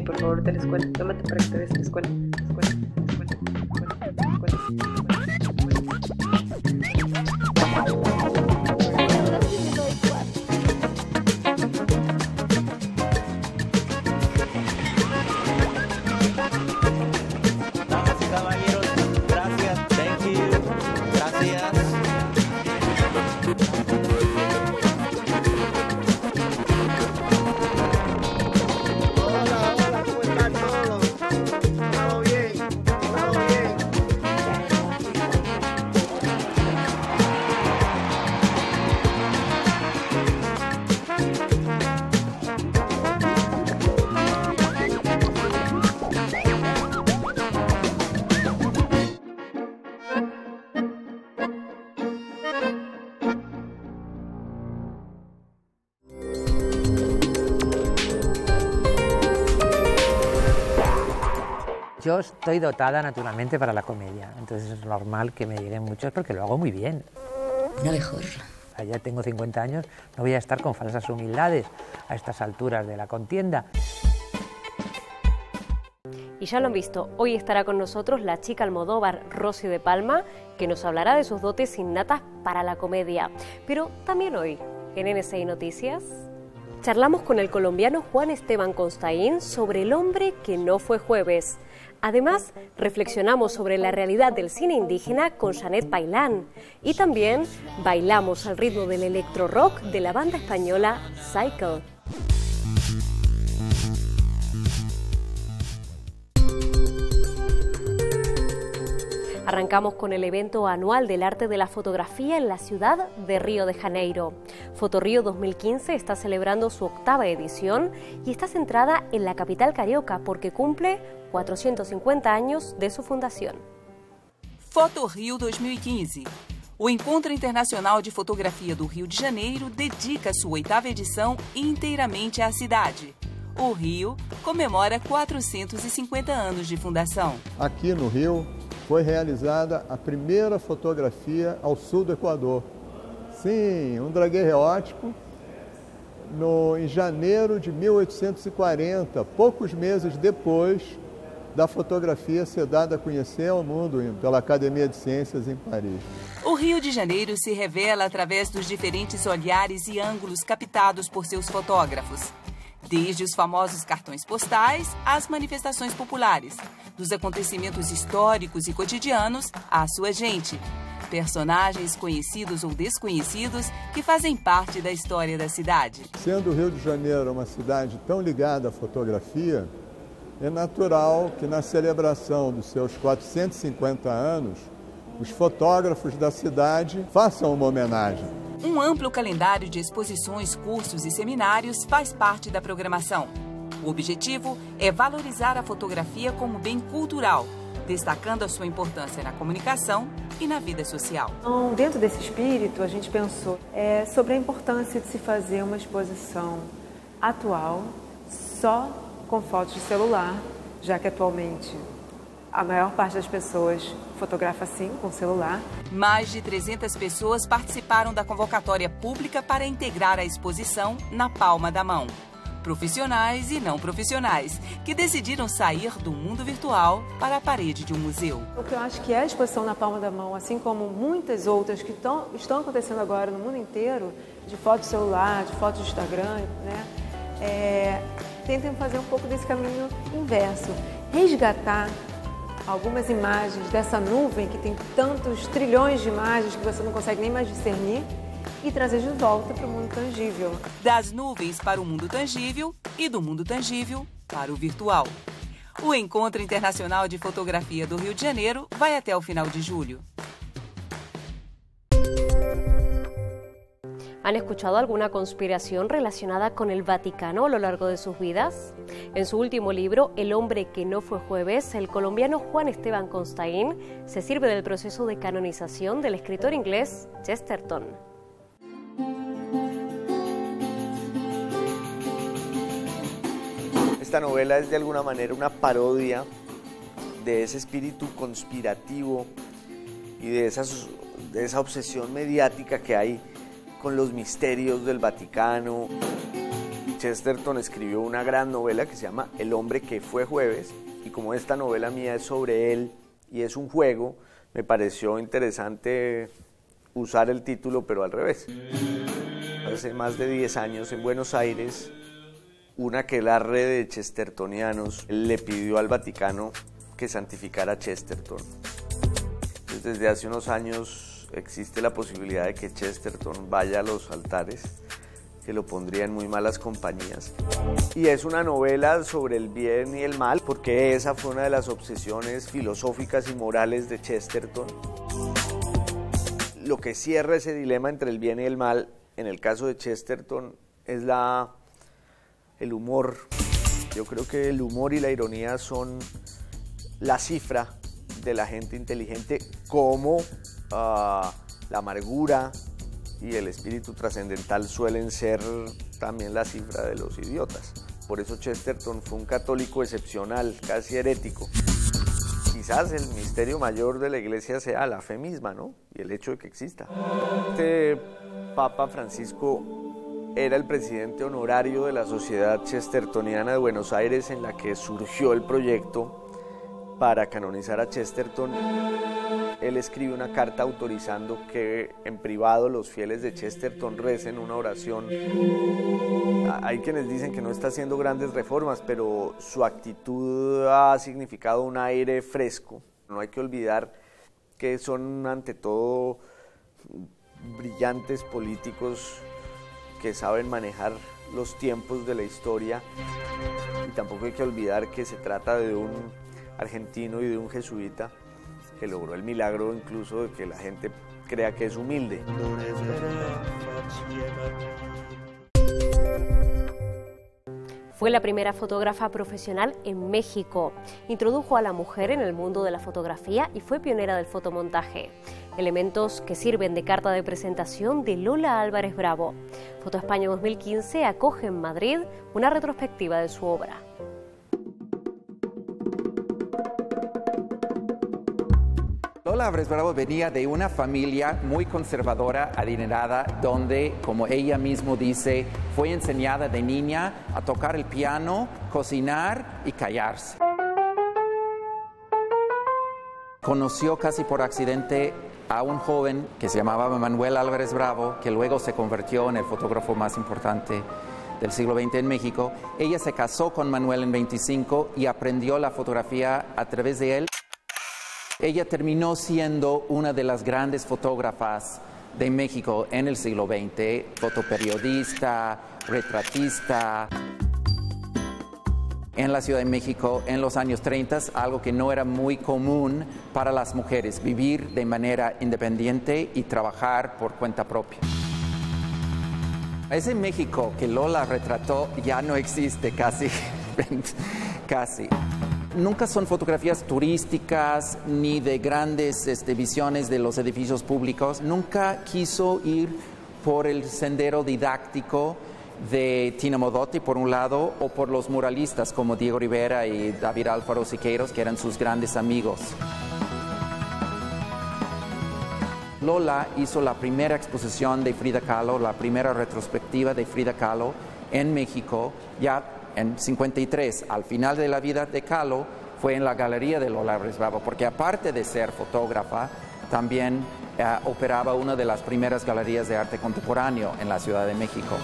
Tony, por favor, de la escuela. Tómate para que te des la escuela. Escuela, escuela, escuela, escuela, Yo estoy dotada naturalmente para la comedia, entonces es normal que me lleguen muchos porque lo hago muy bien. No mejor. Ya tengo 50 años, no voy a estar con falsas humildades a estas alturas de la contienda. Y ya lo han visto, hoy estará con nosotros la chica Almodóvar Rosy de Palma, que nos hablará de sus dotes innatas para la comedia. Pero también hoy, en NSI Noticias, charlamos con el colombiano Juan Esteban Constaín sobre el hombre que no fue jueves. Además, reflexionamos sobre la realidad del cine indígena con Janet Bailán y también bailamos al ritmo del electro rock de la banda española Cycle. Arrancamos con el evento anual del arte de la fotografía en la ciudad de Río de Janeiro. Fotorrío 2015 está celebrando su octava edición y está centrada en la capital carioca porque cumple 450 años de su fundación. Foto Rio 2015. O Encontro Internacional de Fotografia do Rio de Janeiro dedica sua oitava edição inteiramente à cidade. O Rio comemora 450 anos de fundação. Aqui no Rio foi realizada a primeira fotografia ao sul do Equador. Sim, um dragueirreótipo no, em janeiro de 1840, poucos meses depois da fotografia ser dada a conhecer ao mundo pela Academia de Ciências em Paris. O Rio de Janeiro se revela através dos diferentes olhares e ângulos captados por seus fotógrafos. Desde os famosos cartões postais às manifestações populares, dos acontecimentos históricos e cotidianos à sua gente. Personagens conhecidos ou desconhecidos que fazem parte da história da cidade. Sendo o Rio de Janeiro uma cidade tão ligada à fotografia, é natural que na celebração dos seus 450 anos, os fotógrafos da cidade façam uma homenagem. Um amplo calendário de exposições, cursos e seminários faz parte da programação. O objetivo é valorizar a fotografia como bem cultural, destacando a sua importância na comunicação e na vida social. Então, dentro desse espírito, a gente pensou é, sobre a importância de se fazer uma exposição atual só com fotos de celular, já que atualmente a maior parte das pessoas fotografa sim com celular. Mais de 300 pessoas participaram da convocatória pública para integrar a exposição na palma da mão. Profissionais e não profissionais, que decidiram sair do mundo virtual para a parede de um museu. O que eu acho que é a exposição na palma da mão, assim como muitas outras que tão, estão acontecendo agora no mundo inteiro, de foto celular, de foto de Instagram, né? É, fazer um pouco desse caminho inverso. Resgatar algumas imagens dessa nuvem que tem tantos trilhões de imagens que você não consegue nem mais discernir e trazer de volta para o mundo tangível. Das nuvens para o mundo tangível e do mundo tangível para o virtual. O Encontro Internacional de Fotografia do Rio de Janeiro vai até o final de julho. ¿Han escuchado alguna conspiración relacionada con el Vaticano a lo largo de sus vidas? En su último libro, El hombre que no fue jueves, el colombiano Juan Esteban Constaín se sirve del proceso de canonización del escritor inglés Chesterton. Esta novela es de alguna manera una parodia de ese espíritu conspirativo y de, esa obsesión mediática que hay con los misterios del Vaticano. Chesterton escribió una gran novela que se llama El hombre que fue jueves y como esta novela mía es sobre él y es un juego, me pareció interesante usar el título pero al revés. Hace más de 10 años en Buenos Aires, una aquelarre de chestertonianos le pidió al Vaticano que santificara Chesterton. Desde hace unos años existe la posibilidad de que Chesterton vaya a los altares que lo pondría en muy malas compañías. Y es una novela sobre el bien y el mal, porque esa fue una de las obsesiones filosóficas y morales de Chesterton. Lo que cierra ese dilema entre el bien y el mal, en el caso de Chesterton, es la, el humor. Yo creo que el humor y la ironía son la cifra de la gente inteligente, como ah, la amargura, y el espíritu trascendental suelen ser también la cifra de los idiotas. Por eso Chesterton fue un católico excepcional, casi herético. Quizás el misterio mayor de la iglesia sea la fe misma, ¿no? Y el hecho de que exista. Este Papa Francisco era el presidente honorario de la Sociedad Chestertoniana de Buenos Aires en la que surgió el proyecto para canonizar a Chesterton él escribe una carta autorizando que en privado los fieles de Chesterton recen una oración. Hay quienes dicen que no está haciendo grandes reformas, pero su actitud ha significado un aire fresco. No hay que olvidar que son ante todo brillantes políticos que saben manejar los tiempos de la historia y tampoco hay que olvidar que se trata de un argentino y de un jesuita que logró el milagro incluso de que la gente crea que es humilde. Fue la primera fotógrafa profesional en México. Introdujo a la mujer en el mundo de la fotografía y fue pionera del fotomontaje. Elementos que sirven de carta de presentación de Lola Álvarez Bravo. Foto España 2015 acoge en Madrid una retrospectiva de su obra. Álvarez Bravo venía de una familia muy conservadora, adinerada, donde, como ella misma dice, fue enseñada de niña a tocar el piano, cocinar y callarse. Conoció casi por accidente a un joven que se llamaba Manuel Álvarez Bravo, que luego se convirtió en el fotógrafo más importante del siglo XX en México. Ella se casó con Manuel en 25 y aprendió la fotografía a través de él. Ella terminó siendo una de las grandes fotógrafas de México en el siglo XX, fotoperiodista, retratista. En la Ciudad de México en los años 30, algo que no era muy común para las mujeres, vivir de manera independiente y trabajar por cuenta propia. Ese México que Lola retrató ya no existe casi, casi. Nunca son fotografías turísticas ni de grandes este, visiones de los edificios públicos. Nunca quiso ir por el sendero didáctico de Tina Modotti, por un lado, o por los muralistas como Diego Rivera y David Álvaro Siqueiros, que eran sus grandes amigos. Lola hizo la primera exposición de Frida Kahlo, la primera retrospectiva de Frida Kahlo en México, ya en 53, al final de la vida de Kahlo, fue en la galería de Lola Bravo, porque aparte de ser fotógrafa, también eh, operaba una de las primeras galerías de arte contemporáneo en la Ciudad de México.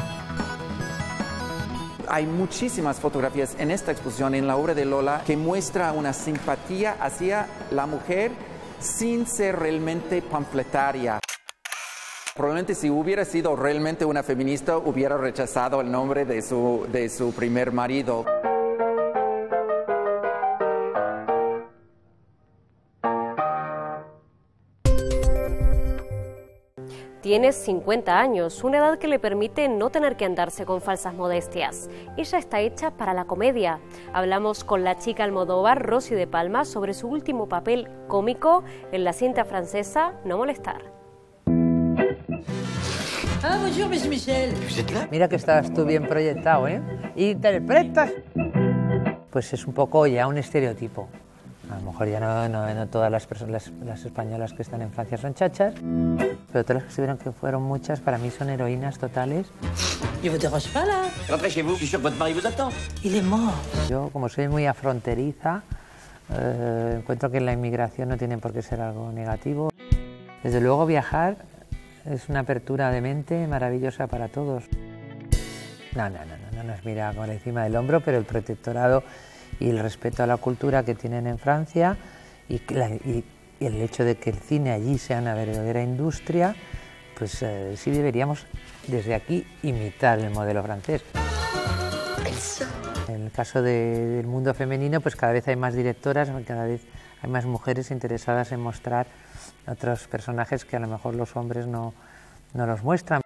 Hay muchísimas fotografías en esta exposición, en la obra de Lola, que muestra una simpatía hacia la mujer sin ser realmente panfletaria. Probablemente si hubiera sido realmente una feminista, hubiera rechazado el nombre de su, de su primer marido. Tiene 50 años, una edad que le permite no tener que andarse con falsas modestias. Ella está hecha para la comedia. Hablamos con la chica Almodóvar, Rosy de Palma, sobre su último papel cómico en la cinta francesa No Molestar. Ah, bonjour, monsieur Michel. Mira que estás tú bien proyectado, ¿eh? Interpretas. Pues es un poco ya un estereotipo. A lo mejor ya no, no, todas las personas, las, españolas que están en Francia son chachas, pero todas las que se vieron que fueron muchas, para mí son heroínas totales Je vous dérange pas là Rentrez chez vous, je suis sûr que votre mari vous attend. Il est mort. Yo, como soy muy afronteriza, eh, encuentro que la inmigración no tiene por qué ser algo negativo. Desde luego viajar es una apertura de mente maravillosa para todos. No, no, no, no, no nos mira por encima del hombro, pero el protectorado y el respeto a la cultura que tienen en Francia y, el hecho de que el cine allí sea una verdadera industria, pues eh, sí deberíamos desde aquí imitar el modelo francés. En el caso de- del mundo femenino, pues cada vez hay más directoras, cada vez hay más mujeres interesadas en mostrar otros personajes que a lo mejor los hombres no, no los muestran.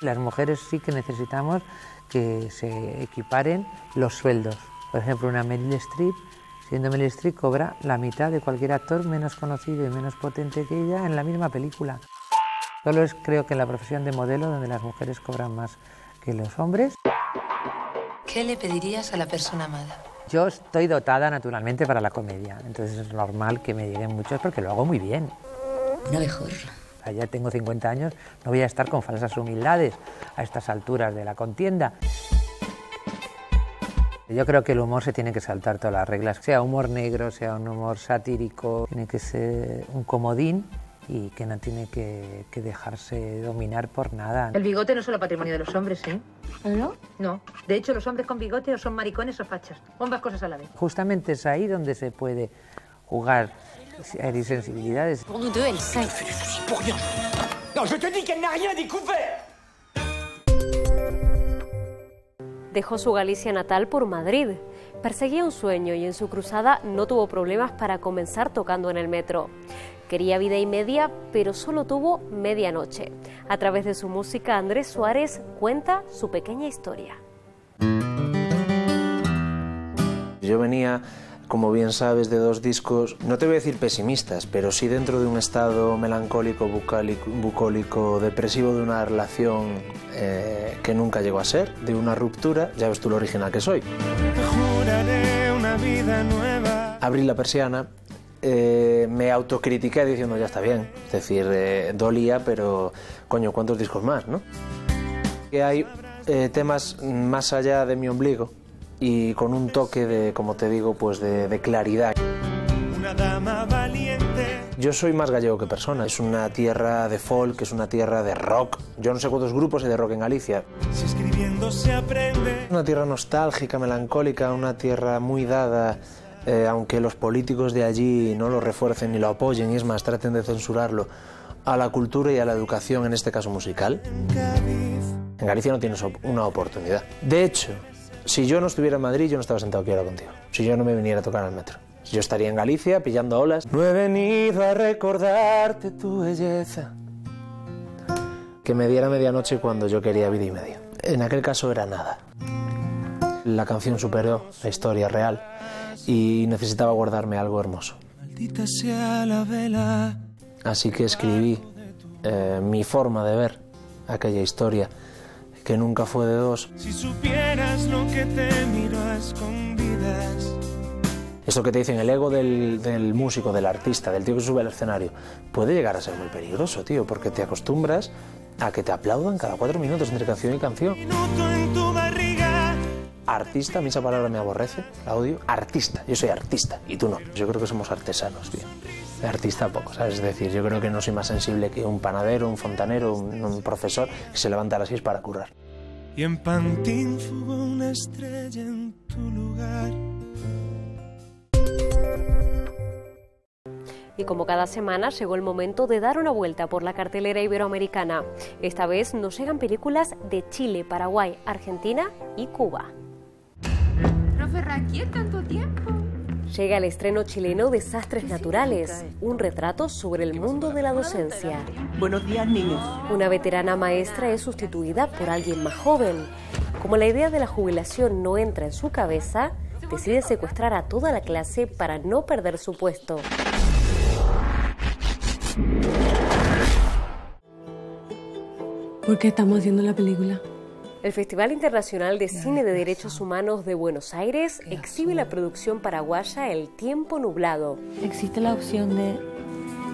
Las mujeres sí que necesitamos que se equiparen los sueldos. Por ejemplo, una Meryl Streep, siendo Meryl Streep, cobra la mitad de cualquier actor menos conocido y menos potente que ella en la misma película. Solo es creo que en la profesión de modelo donde las mujeres cobran más que los hombres. ¿Qué le pedirías a la persona amada? Yo estoy dotada naturalmente para la comedia, entonces es normal que me lleguen muchos porque lo hago muy bien. No mejor. Ya tengo 50 años, no voy a estar con falsas humildades a estas alturas de la contienda. Yo creo que el humor se tiene que saltar todas las reglas, sea humor negro, sea un humor satírico, tiene que ser un comodín y que no tiene que, que dejarse dominar por nada. El bigote no es solo patrimonio de los hombres, ¿eh? ¿No? No. De hecho, los hombres con bigote o son maricones o fachas. Ambas cosas a la vez. Justamente es ahí donde se puede jugar hay sensibilidades. Pour nous deux, elle sait. Pour rien. Non, je te dis qu'elle n'a rien découvert. Dejó su Galicia natal por Madrid. Perseguía un sueño y en su cruzada no tuvo problemas para comenzar tocando en el metro. Quería vida y media, pero solo tuvo medianoche. A través de su música, Andrés Suárez cuenta su pequeña historia. Yo venía, como bien sabes, de dos discos, no te voy a decir pesimistas, pero sí dentro de un estado melancólico, bucólico, bucólico depresivo de una relación eh, que nunca llegó a ser, de una ruptura, ya ves tú lo original que soy. Juraré una vida nueva. Abrí la persiana, eh, me autocritiqué diciendo ya está bien, es decir, eh, dolía, pero coño, ¿cuántos discos más, no? Que hay eh, temas más allá de mi ombligo y con un toque de, como te digo, pues de, de claridad. Una dama valiente. Yo soy más gallego que persona. Es una tierra de folk, es una tierra de rock. Yo no sé cuántos grupos hay de rock en Galicia. Si escribiendo se aprende. Una tierra nostálgica, melancólica, una tierra muy dada, eh, aunque los políticos de allí no lo refuercen ni lo apoyen, y es más, traten de censurarlo, a la cultura y a la educación, en este caso musical. En Galicia no tienes una oportunidad. De hecho, si yo no estuviera en Madrid, yo no estaba sentado aquí ahora contigo. Si yo no me viniera a tocar al metro. Yo estaría en Galicia pillando olas. No he venido a recordarte tu belleza. Que me diera medianoche cuando yo quería vida y media. En aquel caso era nada. La canción superó la historia real y necesitaba guardarme algo hermoso. Así que escribí eh, mi forma de ver aquella historia, que nunca fue de dos. Si supieras lo que te miro a escondidas. Esto que te dicen, el ego del, del músico, del artista, del tío que sube al escenario, puede llegar a ser muy peligroso, tío, porque te acostumbras a que te aplaudan cada cuatro minutos entre canción y canción. Minuto en tu barriga. Artista, a mí esa palabra me aborrece, la odio. Artista, yo soy artista y tú no. Yo creo que somos artesanos, tío. De artista poco, ¿sabes? Es decir, yo creo que no soy más sensible que un panadero, un fontanero, un, un profesor que se levanta a las seis para currar. Y en Pantín fugó una estrella en tu lugar. Y como cada semana llegó el momento de dar una vuelta por la cartelera iberoamericana. Esta vez nos llegan películas de Chile, Paraguay, Argentina y Cuba. Tanto tiempo. Llega el estreno chileno Desastres Naturales, un retrato sobre el mundo de la docencia. Buenos días, niños. Una veterana maestra es sustituida por alguien más joven. Como la idea de la jubilación no entra en su cabeza, decide secuestrar a toda la clase para no perder su puesto. ¿Por qué estamos haciendo la película? El Festival Internacional de Cine de Derechos Humanos de Buenos Aires exhibe la producción paraguaya El Tiempo Nublado. Existe la opción de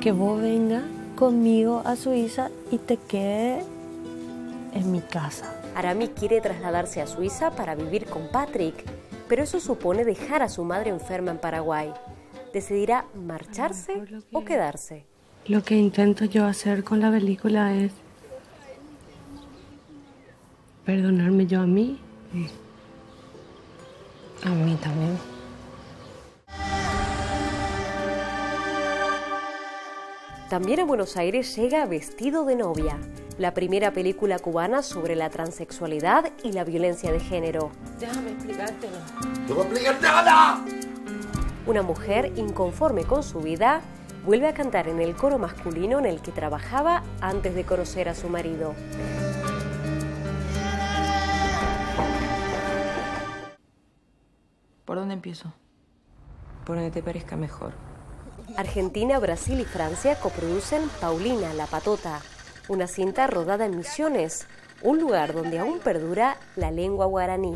que vos venga conmigo a Suiza y te quede en mi casa. Arami quiere trasladarse a Suiza para vivir con Patrick, pero eso supone dejar a su madre enferma en Paraguay. Decidirá marcharse o quedarse. Lo que intento yo hacer con la película es perdonarme yo a mí a mí también. También a Buenos Aires llega Vestido de novia, la primera película cubana sobre la transexualidad y la violencia de género. Déjame explicártelo. ¡No voy a explicar nada! Una mujer inconforme con su vida vuelve a cantar en el coro masculino en el que trabajaba antes de conocer a su marido. ¿Por dónde empiezo? Por donde te parezca mejor. Argentina, Brasil y Francia coproducen Paulina, la patota, una cinta rodada en Misiones, un lugar donde aún perdura la lengua guaraní.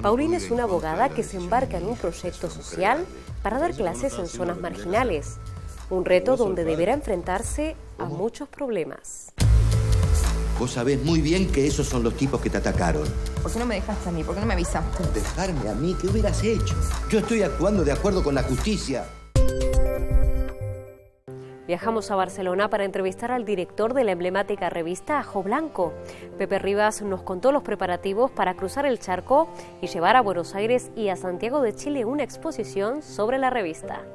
Paulina es una abogada que se embarca en un proyecto social para dar clases en zonas marginales, un reto donde deberá enfrentarse a muchos problemas. Vos sabés muy bien que esos son los tipos que te atacaron. ¿Por qué no me dejaste a mí? ¿Por qué no me avisaste? Dejarme a mí, ¿qué hubieras hecho? Yo estoy actuando de acuerdo con la justicia. Viajamos a Barcelona para entrevistar al director de la emblemática revista Ajo Blanco. Pepe Rivas nos contó los preparativos para cruzar el charco y llevar a Buenos Aires y a Santiago de Chile una exposición sobre la revista.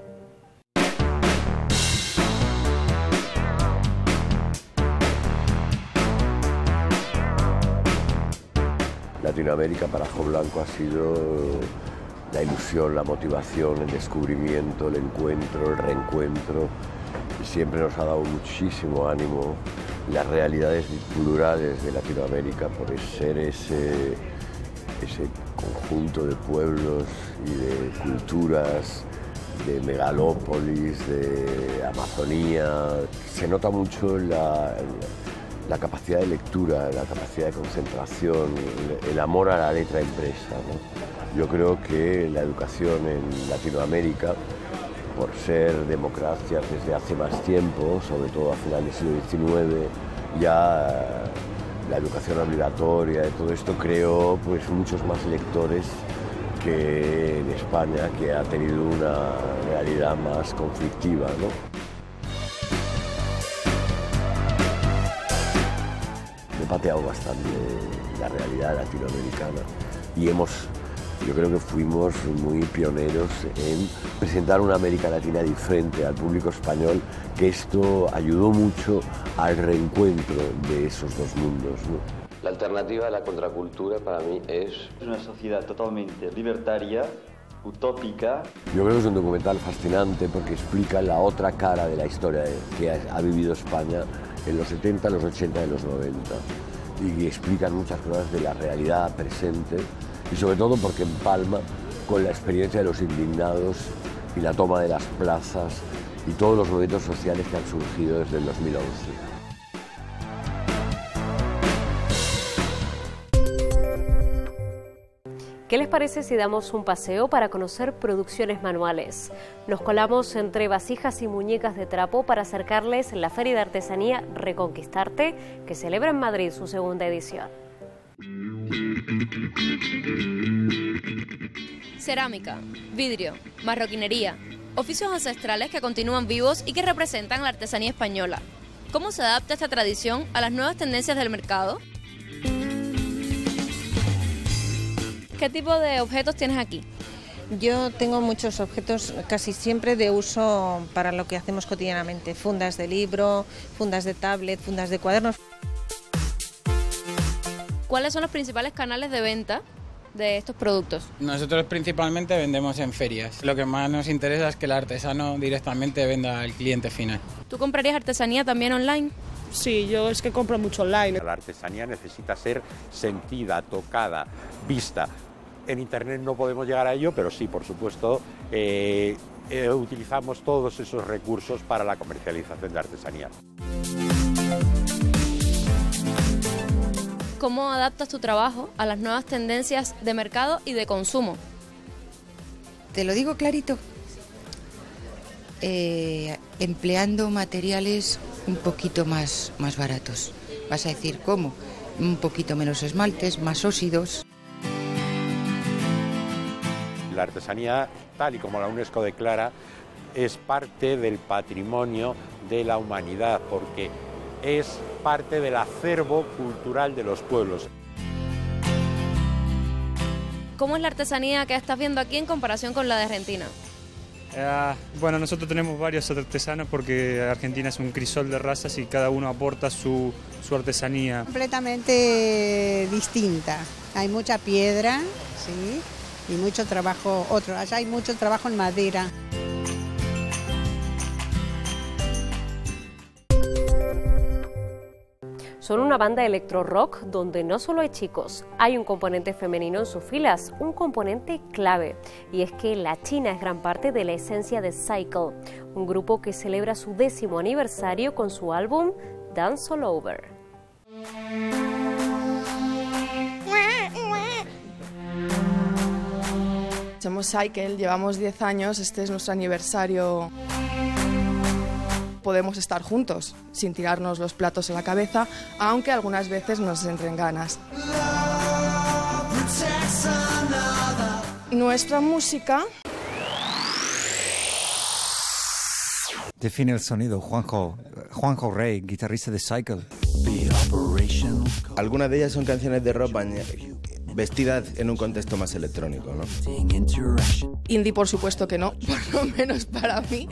Latinoamérica para Jo Blanco ha sido la ilusión, la motivación, el descubrimiento, el encuentro, el reencuentro. Siempre nos ha dado muchísimo ánimo las realidades plurales de Latinoamérica por ser ese, ese conjunto de pueblos y de culturas, de megalópolis, de Amazonía. Se nota mucho la, la capacidad de lectura, la capacidad de concentración, el, amor a la letra impresa. Yo creo que la educación en Latinoamérica, por ser democracias desde hace más tiempo, sobre todo a finales del siglo XIX, ya la educación obligatoria y todo esto creó pues, muchos más lectores que en España, que ha tenido una realidad más conflictiva. Pateado bastante la realidad latinoamericana y hemos, yo creo que fuimos muy pioneros en presentar una América Latina diferente al público español, que esto ayudó mucho al reencuentro de esos dos mundos. ¿no? La alternativa a la contracultura para mí es... una sociedad totalmente libertaria, utópica. Yo creo que es un documental fascinante porque explica la otra cara de la historia que ha, ha vivido España en los 70, los 80 y los 90 y explican muchas cosas de la realidad presente y sobre todo porque empalma con la experiencia de los indignados y la toma de las plazas y todos los movimientos sociales que han surgido desde el 2011. ¿Qué les parece si damos un paseo para conocer producciones manuales? Nos colamos entre vasijas y muñecas de trapo para acercarles la Feria de Artesanía Reconquistarte, que celebra en Madrid su segunda edición. Cerámica, vidrio, marroquinería, oficios ancestrales que continúan vivos y que representan la artesanía española. ¿Cómo se adapta esta tradición a las nuevas tendencias del mercado? ¿Qué tipo de objetos tienes aquí? Yo tengo muchos objetos casi siempre de uso para lo que hacemos cotidianamente. Fundas de libro, fundas de tablet, fundas de cuadernos. ¿Cuáles son los principales canales de venta de estos productos? Nosotros principalmente vendemos en ferias. Lo que más nos interesa es que el artesano directamente venda al cliente final. ¿Tú comprarías artesanía también online? Sí, yo es que compro mucho online. La artesanía necesita ser sentida, tocada, vista. En Internet no podemos llegar a ello, pero sí, por supuesto, eh, eh, utilizamos todos esos recursos para la comercialización de artesanía. ¿Cómo adaptas tu trabajo a las nuevas tendencias de mercado y de consumo? Te lo digo clarito. eh, empleando materiales un poquito más, más baratos. Vas a decir, ¿cómo? Un poquito menos esmaltes, más óxidos. La artesanía, tal y como la UNESCO declara, es parte del patrimonio de la humanidad, porque es parte del acervo cultural de los pueblos. ¿Cómo es la artesanía que estás viendo aquí en comparación con la de Argentina? Eh, bueno, nosotros tenemos varios artesanos porque Argentina es un crisol de razas y cada uno aporta su, su artesanía. Completamente distinta. Hay mucha piedra, sí, y mucho trabajo otro. Allá hay mucho trabajo en madera. Son una banda electro rock donde no solo hay chicos, hay un componente femenino en sus filas, un componente clave. Y es que la China es gran parte de la esencia de Cycle, un grupo que celebra su décimo aniversario con su álbum Dance All Over. Somos Cycle, llevamos 10 años, este es nuestro aniversario. Podemos estar juntos, sin tirarnos los platos en la cabeza, aunque algunas veces nos entren ganas. Nuestra música Define el sonido, Juanjo, Juanjo Rey, guitarrista de Cycle. Algunas de ellas son canciones de rock vestidas en un contexto más electrónico, ¿no? Indie, por supuesto que no, por lo menos para mí.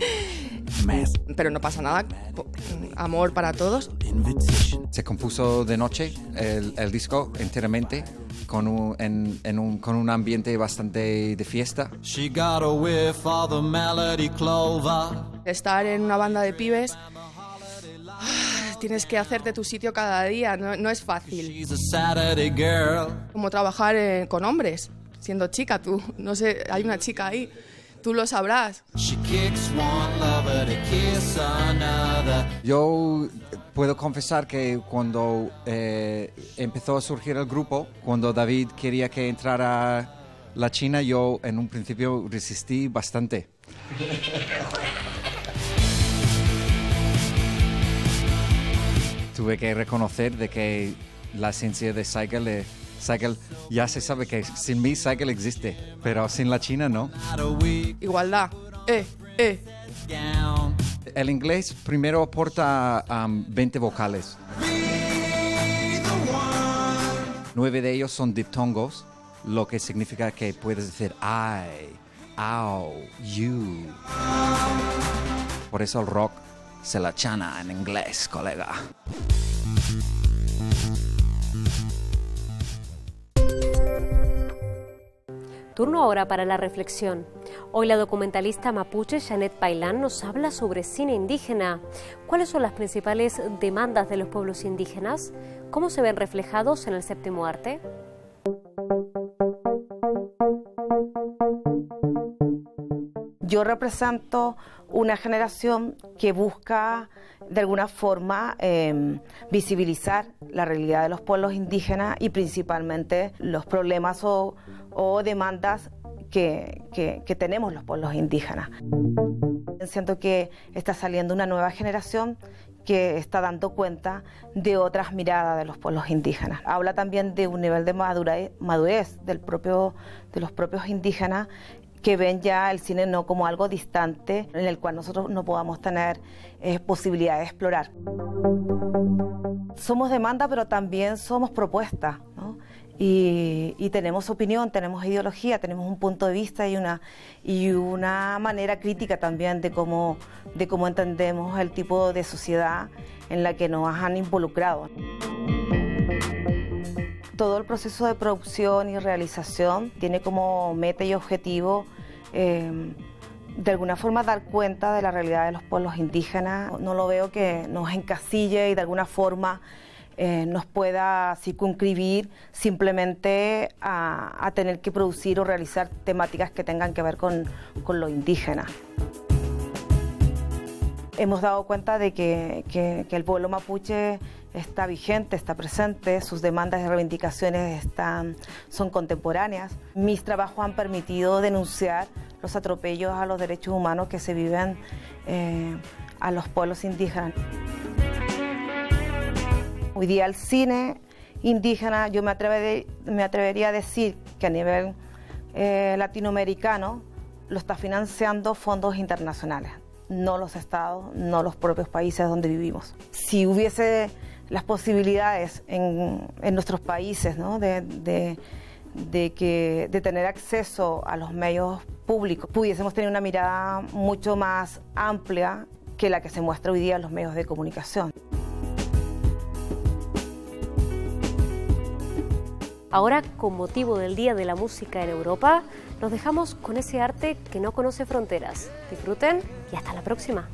Pero no pasa nada. Amor para todos. Se compuso de noche el, el disco enteramente con un, en, en un, con un ambiente bastante de fiesta. She got a whiff of the melody clover. Estar en una banda de pibes. Tienes que hacerte tu sitio cada día, no, no es fácil. She's a Saturday girl. Como trabajar eh, con hombres, siendo chica tú. No sé, hay una chica ahí, tú lo sabrás. She kicks one lover to kiss another. Yo puedo confesar que cuando eh, empezó a surgir el grupo, cuando David quería que entrara la China, yo en un principio resistí bastante. Tuve que reconocer de que la esencia de Cycle, Cycle ya se sabe que sin mí Cycle existe, pero sin la China no. Igualdad. Eh, eh. El inglés primero aporta um, 20 vocales. Nueve de ellos son diptongos, lo que significa que puedes decir I, ow, you. Por eso el rock se la chana en inglés, colega. Turno ahora para la reflexión. Hoy la documentalista mapuche Janet Pailán nos habla sobre cine indígena. ¿Cuáles son las principales demandas de los pueblos indígenas? ¿Cómo se ven reflejados en el séptimo arte? Yo represento una generación que busca de alguna forma eh, visibilizar la realidad de los pueblos indígenas y principalmente los problemas o, demandas que tenemos los pueblos indígenas. Siento que está saliendo una nueva generación que está dando cuenta de otras miradas de los pueblos indígenas. Habla también de un nivel de madurez, madurez del propio, de los propios indígenas que ven ya el cine no como algo distante en el cual nosotros no podamos tener eh, posibilidad de explorar. Somos demanda, pero también somos propuesta, ¿no? y, y tenemos opinión, tenemos ideología, tenemos un punto de vista y una, y una manera crítica también de cómo, de cómo entendemos el tipo de sociedad en la que nos han involucrado. Todo el proceso de producción y realización tiene como meta y objetivo eh, de alguna forma dar cuenta de la realidad de los pueblos indígenas. No lo veo que nos encasille y de alguna forma eh, nos pueda circunscribir simplemente a, tener que producir o realizar temáticas que tengan que ver con, con lo indígena. Hemos dado cuenta de que el pueblo mapuche está vigente, está presente, sus demandas y reivindicaciones están, son contemporáneas. Mis trabajos han permitido denunciar los atropellos a los derechos humanos que se viven eh, a los pueblos indígenas. Hoy día el cine indígena, yo me, me atrevería a decir que a nivel eh, latinoamericano lo está financiando fondos internacionales, no los estados, no los propios países donde vivimos. Si hubiese las posibilidades en, nuestros países de, que, de tener acceso a los medios públicos, pudiésemos tener una mirada mucho más amplia que la que se muestra hoy día en los medios de comunicación. Ahora, con motivo del Día de la Música en Europa, nos dejamos con ese arte que no conoce fronteras. Disfruten y hasta la próxima.